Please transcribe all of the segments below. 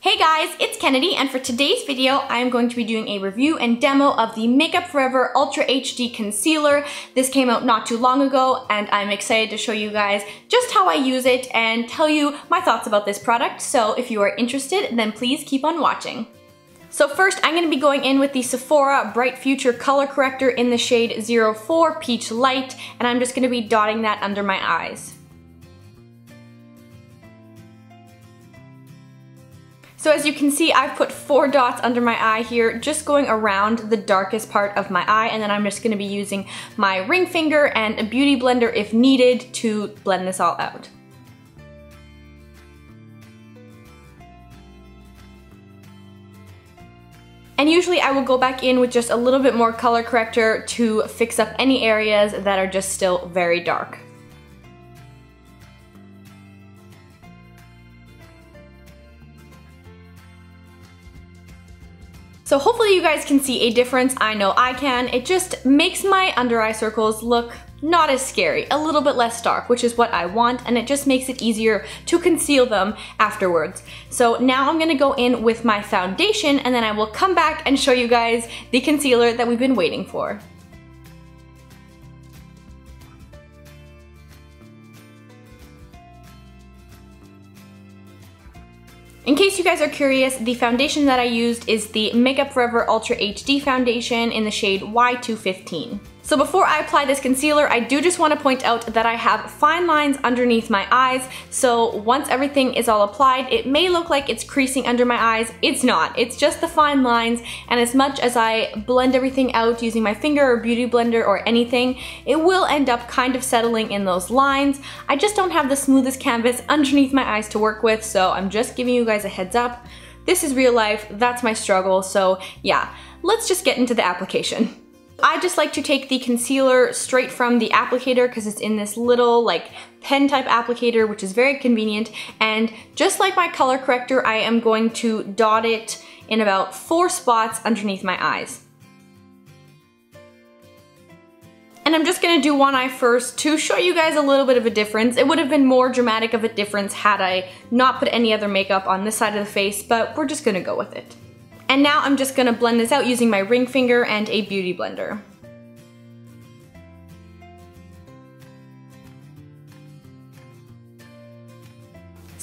Hey guys, it's Kennedy and for today's video I am going to be doing a review and demo of the Make Up For Ever Ultra HD Concealer. This came out not too long ago and I'm excited to show you guys just how I use it and tell you my thoughts about this product. So if you are interested then please keep on watching. So first, I'm going to be going in with the Sephora Bright Future Color Corrector in the shade 04 Peach Light, and I'm just going to be dotting that under my eyes. So as you can see, I've put four dots under my eye here, just going around the darkest part of my eye, and then I'm just gonna be using my ring finger and a beauty blender if needed to blend this all out. And usually I will go back in with just a little bit more color corrector to fix up any areas that are just still very dark. So hopefully you guys can see a difference. I know I can. It just makes my under eye circles look not as scary, a little bit less dark, which is what I want, and it just makes it easier to conceal them afterwards. So now I'm gonna go in with my foundation, and then I will come back and show you guys the concealer that we've been waiting for. Guys are curious, the foundation that I used is the Make Up For Ever Ultra HD foundation in the shade Y215. So before I apply this concealer, I do just want to point out that I have fine lines underneath my eyes, so once everything is all applied, it may look like it's creasing under my eyes. It's not. It's just the fine lines, and as much as I blend everything out using my finger or beauty blender or anything, it will end up kind of settling in those lines. I just don't have the smoothest canvas underneath my eyes to work with, so I'm just giving you guys a heads up. This is real life, that's my struggle, so yeah, let's just get into the application. I just like to take the concealer straight from the applicator because it's in this little like pen type applicator which is very convenient and just like my color corrector I am going to dot it in about four spots underneath my eyes. And I'm just gonna do one eye first to show you guys a little bit of a difference. It would have been more dramatic of a difference had I not put any other makeup on this side of the face, but we're just gonna go with it. And now I'm just gonna blend this out using my ring finger and a beauty blender.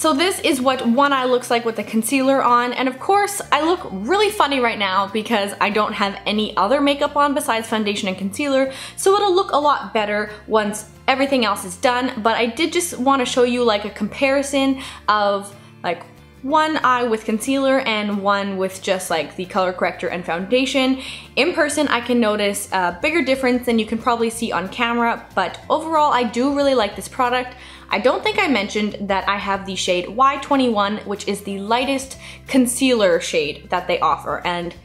So this is what one eye looks like with the concealer on, and of course, I look really funny right now because I don't have any other makeup on besides foundation and concealer, so it'll look a lot better once everything else is done, but I did just want to show you like a comparison of like one eye with concealer and one with just like the color corrector and foundation. In person, I can notice a bigger difference than you can probably see on camera, but overall, I do really like this product. I don't think I mentioned that I have the shade Y21, which is the lightest concealer shade that they offer, and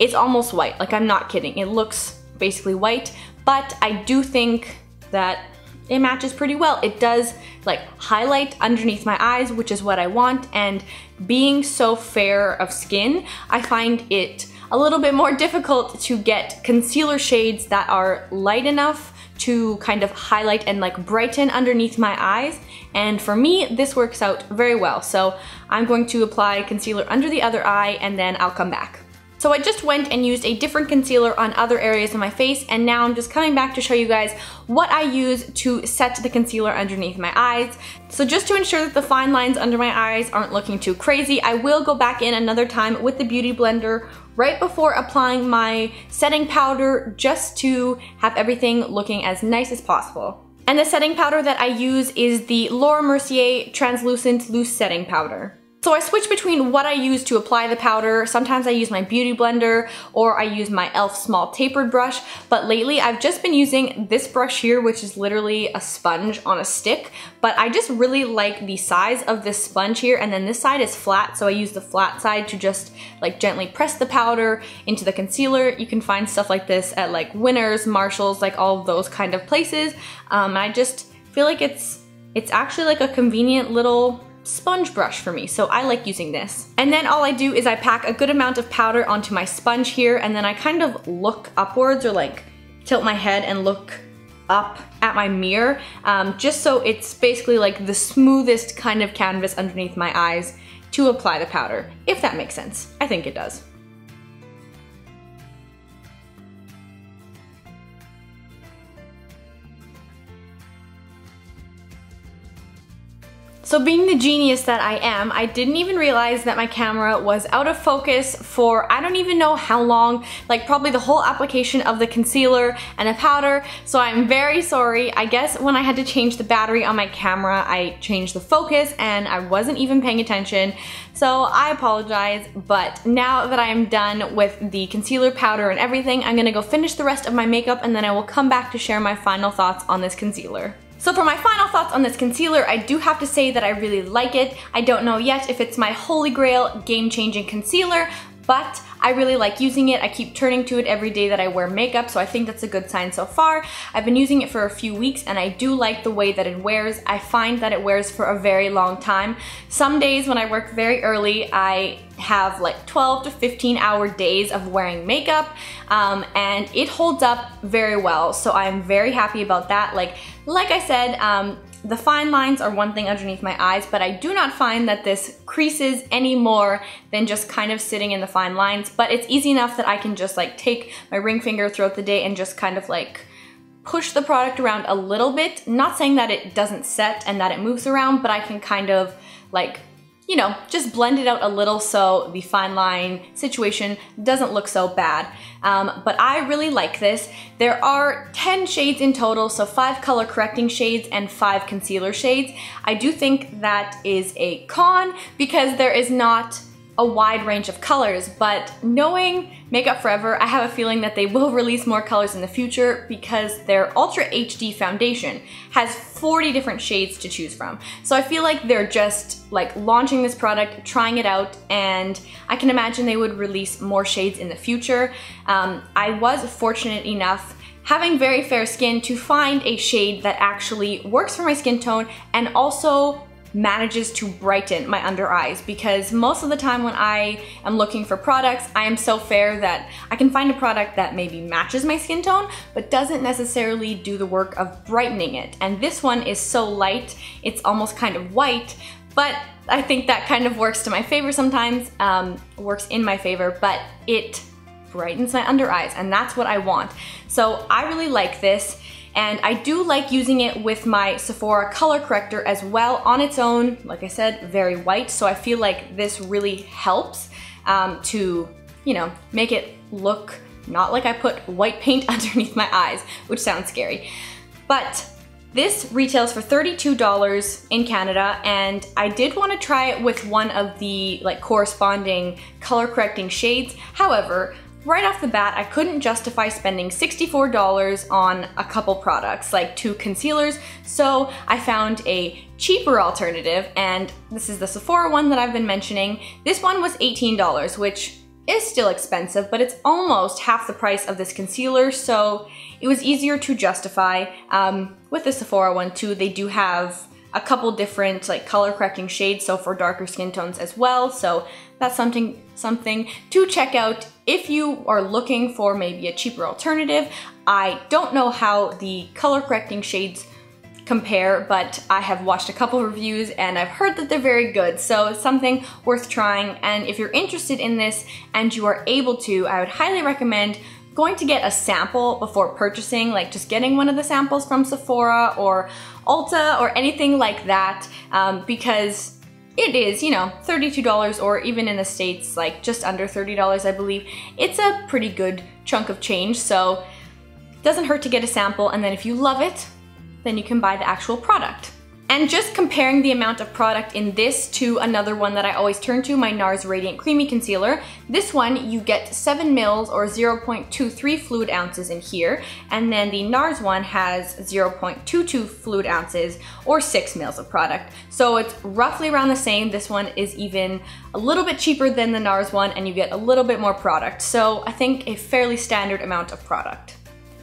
it's almost white, like I'm not kidding. It looks basically white, but I do think that it matches pretty well. It does like highlight underneath my eyes, which is what I want. And being so fair of skin, I find it a little bit more difficult to get concealer shades that are light enough to kind of highlight and like brighten underneath my eyes. And for me, this works out very well. So I'm going to apply concealer under the other eye and then I'll come back. So I just went and used a different concealer on other areas of my face and now I'm just coming back to show you guys what I use to set the concealer underneath my eyes. So just to ensure that the fine lines under my eyes aren't looking too crazy, I will go back in another time with the Beauty Blender right before applying my setting powder just to have everything looking as nice as possible. And the setting powder that I use is the Laura Mercier Translucent Loose Setting Powder. So I switch between what I use to apply the powder. Sometimes I use my beauty blender or I use my e.l.f. small tapered brush, but lately I've just been using this brush here, which is literally a sponge on a stick, but I just really like the size of this sponge here, and then this side is flat, so I use the flat side to just like gently press the powder into the concealer. You can find stuff like this at like Winners, Marshalls, like all those kind of places. Um, I just feel like it's it's actually like a convenient little sponge brush for me, so I like using this. And then all I do is I pack a good amount of powder onto my sponge here, and then I kind of look upwards or like tilt my head and look up at my mirror, um, just so it's basically like the smoothest kind of canvas underneath my eyes to apply the powder, if that makes sense. I think it does. So being the genius that I am, I didn't even realize that my camera was out of focus for I don't even know how long, like probably the whole application of the concealer and a powder. So I'm very sorry. I guess when I had to change the battery on my camera, I changed the focus and I wasn't even paying attention. So I apologize, but now that I am done with the concealer powder and everything, I'm gonna go finish the rest of my makeup and then I will come back to share my final thoughts on this concealer. So for my final thoughts on this concealer, I do have to say that I really like it. I don't know yet if it's my holy grail game-changing concealer, but I really like using it. I keep turning to it every day that I wear makeup, so I think that's a good sign so far. I've been using it for a few weeks and I do like the way that it wears. I find that it wears for a very long time. Some days when I work very early, I have like 12 to 15 hour days of wearing makeup um, and it holds up very well so I'm very happy about that like like I said um, the fine lines are one thing underneath my eyes, but I do not find that this creases any more than just kind of sitting in the fine lines, but it's easy enough that I can just like take my ring finger throughout the day and just kind of like push the product around a little bit. Not saying that it doesn't set and that it moves around, but I can kind of like you know, just blend it out a little so the fine line situation doesn't look so bad. Um, but I really like this. There are 10 shades in total, so five color correcting shades and five concealer shades. I do think that is a con because there is not a wide range of colors, but knowing Make Up For Ever, I have a feeling that they will release more colors in the future because their Ultra HD foundation has 40 different shades to choose from. So I feel like they're just like launching this product, trying it out, and I can imagine they would release more shades in the future. Um, I was fortunate enough having very fair skin to find a shade that actually works for my skin tone and also manages to brighten my under eyes because most of the time when I am looking for products, I am so fair that I can find a product that maybe matches my skin tone, but doesn't necessarily do the work of brightening it. And this one is so light, it's almost kind of white, but I think that kind of works to my favor sometimes, um, works in my favor, but it brightens my under eyes and that's what I want. So I really like this. And I do like using it with my Sephora color corrector as well on its own. Like I said, very white. So I feel like this really helps um, to, you know, make it look not like I put white paint underneath my eyes, which sounds scary. But this retails for $32 in Canada and I did want to try it with one of the like corresponding color correcting shades. However, Right off the bat, I couldn't justify spending $64 on a couple products, like two concealers, so I found a cheaper alternative, and this is the Sephora one that I've been mentioning. This one was $18, which is still expensive, but it's almost half the price of this concealer, so it was easier to justify. Um, with the Sephora one too, they do have a couple different like color correcting shades, so for darker skin tones as well, so that's something something to check out if you are looking for maybe a cheaper alternative. I don't know how the color correcting shades compare, but I have watched a couple reviews and I've heard that they're very good, so it's something worth trying. And if you're interested in this and you are able to, I would highly recommend going to get a sample before purchasing, like just getting one of the samples from Sephora or Ulta or anything like that, um, because it is, you know, $32 or even in the States, like just under $30, I believe. It's a pretty good chunk of change, so it doesn't hurt to get a sample, and then if you love it, then you can buy the actual product. And just comparing the amount of product in this to another one that I always turn to, my NARS Radiant Creamy Concealer, this one you get 7 mils or 0.23 fluid ounces in here, and then the NARS one has 0.22 fluid ounces or 6 mils of product. So it's roughly around the same. This one is even a little bit cheaper than the NARS one and you get a little bit more product. So I think a fairly standard amount of product.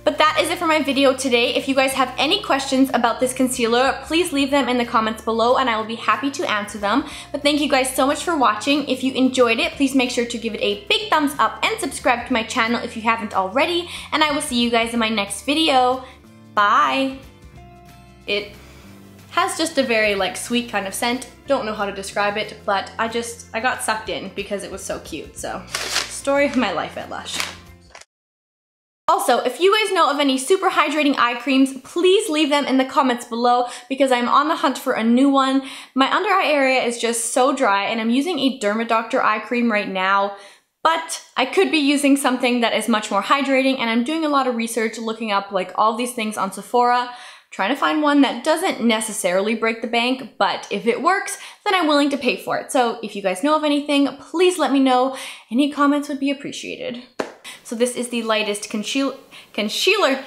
But that is it for my video today. If you guys have any questions about this concealer, please leave them in the comments below and I will be happy to answer them. But thank you guys so much for watching. If you enjoyed it, please make sure to give it a big thumbs up and subscribe to my channel if you haven't already. And I will see you guys in my next video. Bye! It has just a very like sweet kind of scent. don't know how to describe it, but I just, I got sucked in because it was so cute. So, story of my life at Lush. Also, if you guys know of any super hydrating eye creams, please leave them in the comments below because I'm on the hunt for a new one. My under eye area is just so dry and I'm using a Dermadoctor eye cream right now but I could be using something that is much more hydrating and I'm doing a lot of research looking up like all these things on Sephora, trying to find one that doesn't necessarily break the bank, but if it works, then I'm willing to pay for it. So if you guys know of anything, please let me know. Any comments would be appreciated. So this is the lightest concealer, concealer